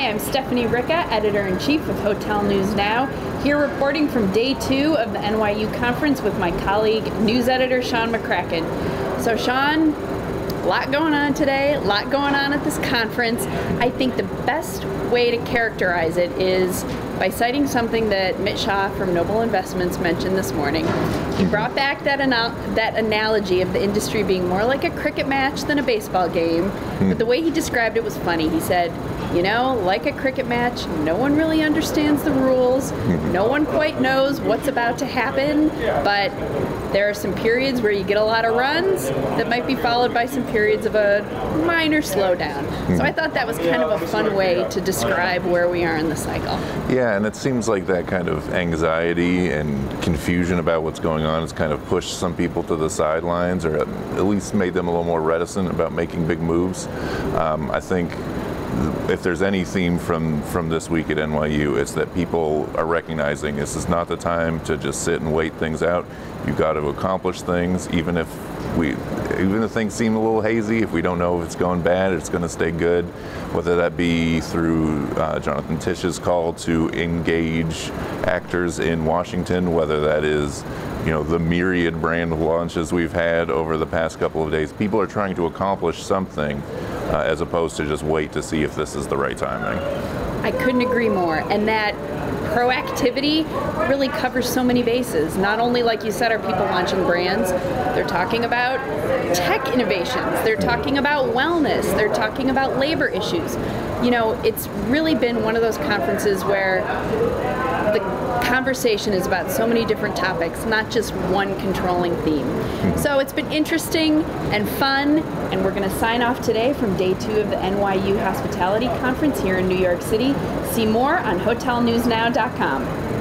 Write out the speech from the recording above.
Hi, I'm Stephanie Ricca, editor in chief of Hotel News Now, here reporting from day two of the NYU conference with my colleague, news editor Sean McCracken. So, Sean, a lot going on today, a lot going on at this conference. I think the best way to characterize it is by citing something that Mit Shah from Noble Investments mentioned this morning. He brought back that, ana- that analogy of the industry being more like a cricket match than a baseball game. Hmm. But the way he described it was funny. He said, you know, like a cricket match, no one really understands the rules, hmm. no one quite knows what's about to happen, but there are some periods where you get a lot of runs that might be followed by some periods of a minor slowdown. So hmm. I thought that was kind of a fun way to describe where we are in the cycle. Yeah, and it seems like that kind of anxiety and confusion about what's going on has kind of pushed some people to the sidelines or at least made them a little more reticent about making big moves. Um, I think if there's any theme from from this week at NYU, it's that people are recognizing this is not the time to just sit and wait things out. You've got to accomplish things, even if we, even if things seem a little hazy. If we don't know if it's going bad, it's going to stay good. Whether that be through uh, Jonathan Tisch's call to engage actors in Washington, whether that is you know the myriad brand launches we've had over the past couple of days. People are trying to accomplish something uh, as opposed to just wait to see if this is the right timing. I couldn't agree more. And that proactivity really covers so many bases. Not only, like you said, are people launching brands, they're talking about tech innovations, they're talking about wellness, they're talking about labor issues. You know, it's really been one of those conferences where the conversation is about so many different topics, not just one controlling theme. Hmm. So it's been interesting and fun, and we're going to sign off today from day two of the NYU Hospitality Conference here in New York City. See more on hotelnewsnow.com.